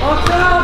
박수!